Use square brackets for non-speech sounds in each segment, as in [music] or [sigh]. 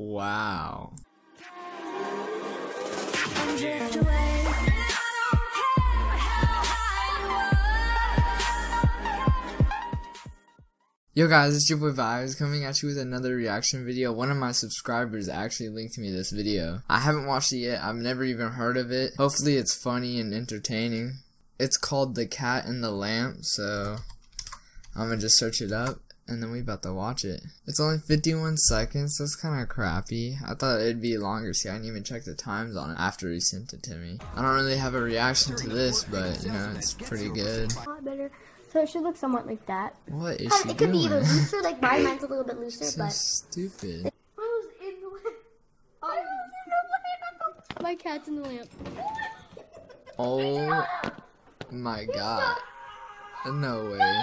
Wow. Yo guys, it's your boy Vibez coming at you with another reaction video. One of my subscribers actually linked me this video. I haven't watched it yet. I've never even heard of it. Hopefully it's funny and entertaining. It's called The Cat and the Lamp, so I'm gonna just search it up and then we about to watch it. It's only 51 seconds, that's kind of crappy. I thought it'd be longer, see I didn't even check the times on it after he sent it to me. I don't really have a reaction to this, but you know, it's pretty good. So it should look somewhat like that. What is Um, she it could be doing? either looser, like my [laughs] mine's a little bit looser, so but stupid. I was in the lamp. I was in the lamp. My cat's in the lamp. Oh [laughs] my god. No way.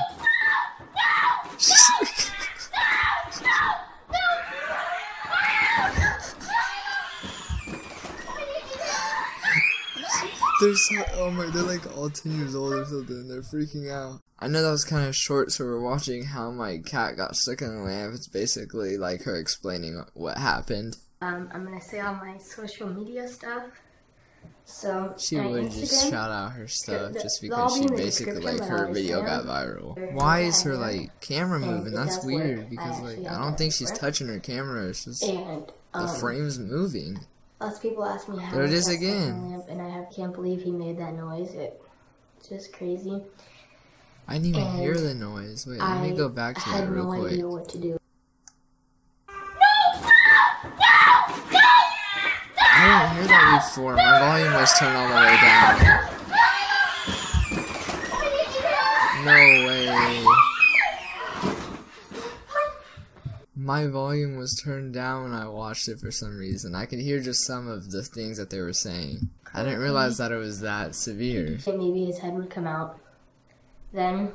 They're so, oh my, they're like all 10 years old or something. They're freaking out. I know that was kind of short, so we're watching how my cat got stuck in the lamp. It's basically like her explaining what happened. Um, I'm gonna say all my social media stuff. So She my would just shout out her stuff the- just because she basically like her video got viral. Why is her like camera moving? That's weird because like I don't think she's touching her camera. It's just And the um, frame's moving. Lots of people ask me how There it I is got stuck in again. lamp, and I have, can't believe he made that noise. It, it's just crazy. I didn't even hear the noise. Wait, let I me go back to had that real no quick. idea what to do. I didn't hear that before. My volume was turned all the way down. No way. My volume was turned down when I watched it for some reason. I could hear just some of the things that they were saying. I didn't realize that it was that severe. Maybe his head would come out. Then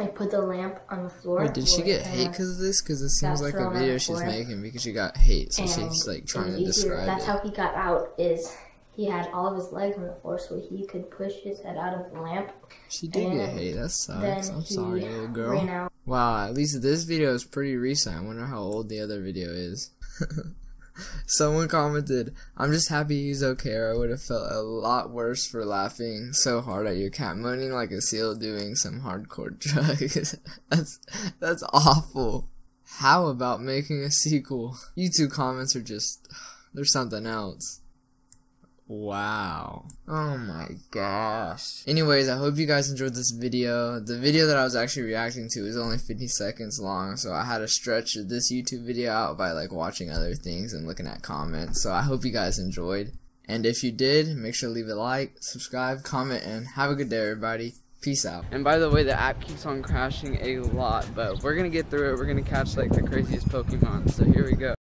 I put the lamp on the floor. Wait, did she get hate because of this? Because it seems like a video she's making because she got hate, so and she's like trying to describe That's it. how he got out. Is he had all of his legs on the floor, so he could push his head out of the lamp. She did get hate. That sucks. I'm sorry, little girl. Wow, at least this video is pretty recent. I wonder how old the other video is. [laughs] Someone commented, I'm just happy he's okay, or I would have felt a lot worse for laughing so hard at your cat moaning like a seal doing some hardcore [laughs] drugs. that's, that's awful. How about making a sequel? You two comments are just, [sighs] there's something else. Wow. Oh my gosh. Anyways, I hope you guys enjoyed this video. The video that I was actually reacting to is only 50 seconds long, so I had to stretch this YouTube video out by like watching other things and looking at comments. So I hope you guys enjoyed. And if you did, make sure to leave a like, subscribe, comment, and have a good day, everybody. Peace out. And by the way, the app keeps on crashing a lot, but we're gonna get through it. We're gonna catch like the craziest Pokemon. So here we go.